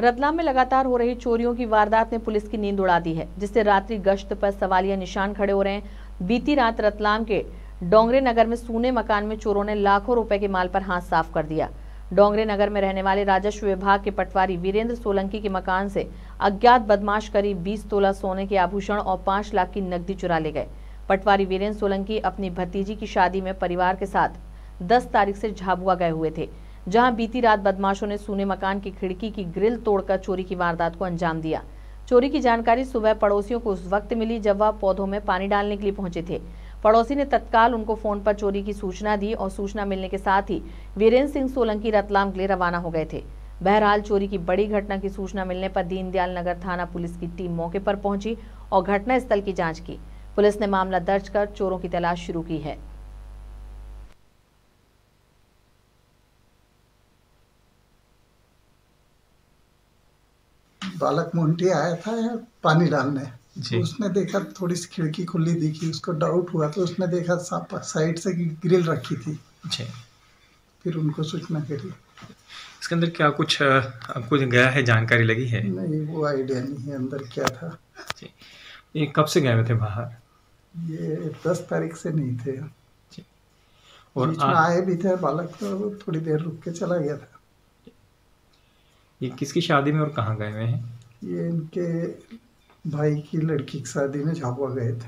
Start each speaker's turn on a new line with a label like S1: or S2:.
S1: रतलाम में लगातार हो रही चोरियों की वारदात ने पुलिस की नींद उड़ा दी है, जिससे रात्रि गश्त पर सवालिया निशान खड़े हो रहे हैं। बीती रात रतलाम के डोंगरे नगर में सूने मकान में चोरों ने लाखों रुपए के माल पर हाथ साफ़ कर दिया। डोंगरे नगर में रहने वाले राजस्व विभाग के पटवारी वीरेंद्र सोलंकी के मकान से अज्ञात बदमाश करीब 20 तोला सोने के आभूषण और 5 लाख की नकदी चुरा ले गए। पटवारी वीरेंद्र सोलंकी अपनी भतीजी की शादी में परिवार के साथ 10 तारीख से झाबुआ गए हुए थे। जहाँ बीती रात बदमाशों ने सूने मकान की खिड़की की ग्रिल तोड़कर चोरी की वारदात को अंजाम दिया। चोरी की जानकारी सुबह पड़ोसियों को उस वक्त मिली जब वह पौधों में पानी डालने के लिए पहुँचे थे। पड़ोसी ने तत्काल उनको फ़ोन पर चोरी की सूचना दी और सूचना मिलने के साथ ही वीरेंद्र सिंह सोलंकी रतलाम के लिए रवाना हो गए थे। बहरहाल चोरी की बड़ी घटना की सूचना मिलने पर दीनदयाल नगर थाना पुलिस की टीम मौके पर पहुँची और घटना स्थल की जाँच की। पुलिस ने मामला दर्ज कर चोरों की तलाश शुरू की है।
S2: बालक मोन्टी आया था यहाँ पानी डालने?
S3: जी।
S2: तो उसने देखा थोड़ी सी खिड़की खुली दिखी उसको डाउट हुआ तो उसने देखा साइड से ग्रिल रखी थी।
S3: जी।
S2: फिर उनको सूचना करी।
S3: इसके अंदर क्या कुछ आपको गया है जानकारी लगी है?
S2: नहीं वो आइडिया नहीं है अंदर क्या था।
S3: जी। ये कब से गए हुए थे बाहर?
S2: ये दस तारीख से नहीं थे।
S3: और आ,
S2: आए भी थे बालक तो थोड़ी देर रुक के चला गया था।
S3: ये किसकी शादी में और कहाँ गए हुए हैं?
S2: ये इनके भाई की लड़की की शादी में झाबुआ गए थे।